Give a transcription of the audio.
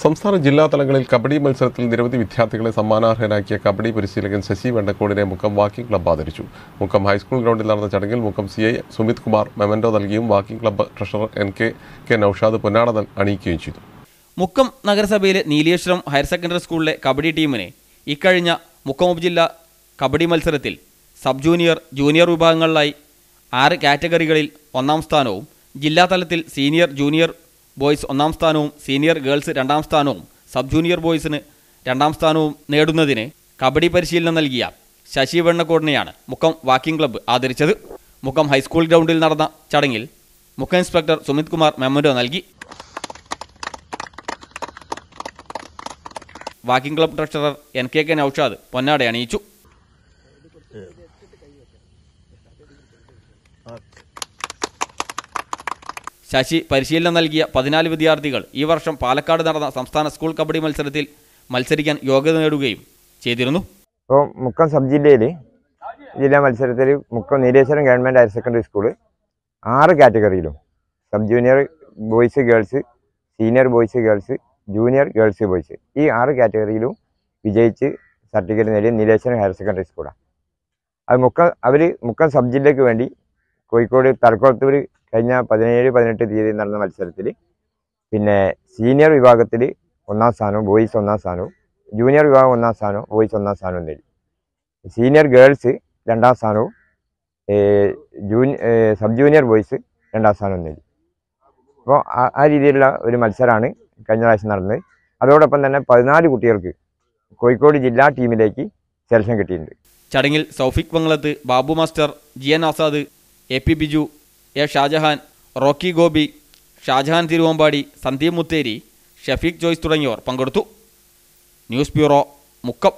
സംസ്ഥാന ജില്ലാ തലങ്ങളിൽ കബഡി മത്സരത്തിൽ നിരവധി വിദ്യാർത്ഥികളെ സമ്മാനാർഹനാക്കിയ കബഡി പരിശീലകൻ ശശി വെണ്ടക്കോടിനെ മുക്കം വാക്കിംഗ് ക്ലബ്ബ് ആദരിച്ചു. മുക്കം ഹൈസ്കൂൾ ഗ്രൗണ്ടിൽ നടന്ന ചടങ്ങിൽ Mukkam C I Sumith Kumar memento നൽകിയും walking club treasurer N K K Noushad പൊന്നാട അണിയിക്കുകയും ചെയ്തു. മുക്കം നഗരസഭയിലെ നീലേശ്വരം ഹയർ സെക്കൻഡറി സ്കൂളിലെ കബഡി ടീമിനെ ഇക്കഴിഞ്ഞ മുക്കം ഉപജില്ല കബഡി മത്സരത്തിൽ സബ് ജൂനിയർ ജൂനിയർ വിഭാഗങ്ങളിലായി ആറ് കാറ്റഗറികളിൽ ഒന്നാം സ്ഥാനവും ജില്ലാതലത്തിൽ സീനിയർ ജൂനിയർ ബോയ്സ് ഒന്നാം സ്ഥാനവും സീനിയർ ഗേൾസ് രണ്ടാം സ്ഥാനവും സബ് ജൂനിയർ ബോയ്സിന് രണ്ടാം സ്ഥാനവും നേടുന്നതിന് കബഡി പരിശീലനം നൽകിയ ശശി വെണ്ണക്കോടിനെയാണ് മുക്കം വാക്കിംഗ് ക്ലബ്ബ് ആദരിച്ചത്. മുക്കം ഹൈസ്കൂൾ ഗ്രൗണ്ടിൽ നടന്ന ചടങ്ങിൽ മുഖ്യ ഇൻസ്പെക്ടർ സുമിത് കുമാർ മെമ്മോ നൽകി. Walking club treasurer N K K Noushad പൊന്നാട അണിയിച്ചു. ശശി പരിശീലനം നൽകിയ പതിനാല് വിദ്യാർത്ഥികൾ ഈ വർഷം പാലക്കാട് നടന്ന സംസ്ഥാന സ്കൂൾ കബഡി മത്സരത്തിൽ മത്സരിക്കാൻ യോഗ്യത നേടുകയും ചെയ്തിരുന്നു. ഇപ്പോൾ മുക്കം സബ് ജില്ലയിൽ ജില്ലാ മത്സരത്തിൽ Mukkam Neeleswaram government higher secondary school ആറ് കാറ്റഗറിയിലും. Sub junior boys girls senior boys girls junior girls boys. ഈ ആറ് കാറ്റഗറിയിലും വിജയിച്ച് സർട്ടിഫിക്കറ്റ് നേടിയ നീലേശ്വരം ഹയർ സെക്കൻഡറി സ്കൂളാണ്. അത് മുക്കം അവർ മുക്കം സബ് ജില്ലയ്ക്ക് വേണ്ടി കോഴിക്കോട് തലക്കുളത്തൂർ കഴിഞ്ഞ പതിനേഴ് പതിനെട്ട് തീയതി നടന്ന മത്സരത്തിൽ പിന്നെ സീനിയർ വിഭാഗത്തിൽ ഒന്നാം സ്ഥാനവും ബോയ്സ് ഒന്നാം സ്ഥാനവും ജൂനിയർ വിഭാഗം ഒന്നാം സ്ഥാനവും ബോയ്സ് ഒന്നാം സ്ഥാനവും നേടി. സീനിയർ ഗേൾസ് രണ്ടാം സ്ഥാനവും ജൂനിയ ജൂനി സബ് ജൂനിയർ ബോയ്സ് രണ്ടാം സ്ഥാനവും നേടി. അപ്പോൾ ആ രീതിയിലുള്ള ഒരു മത്സരമാണ് കഴിഞ്ഞ പ്രാവശ്യം നടന്നത്. അതോടൊപ്പം തന്നെ പതിനാല് കുട്ടികൾക്ക് കോഴിക്കോട് ജില്ലാ ടീമിലേക്ക് സെലക്ഷൻ കിട്ടിയിട്ടുണ്ട്. ചടങ്ങിൽ Saufik Mangalath Babu master G N Azad A P Biju A Shajahan Rocky Gopi Shajahan Thiruvambady Sandeep Mutheri Shafeeq Joyce തുടങ്ങിയവർ പങ്കെടുത്തു ന്യൂസ് ബ്യൂറോ മുക്കം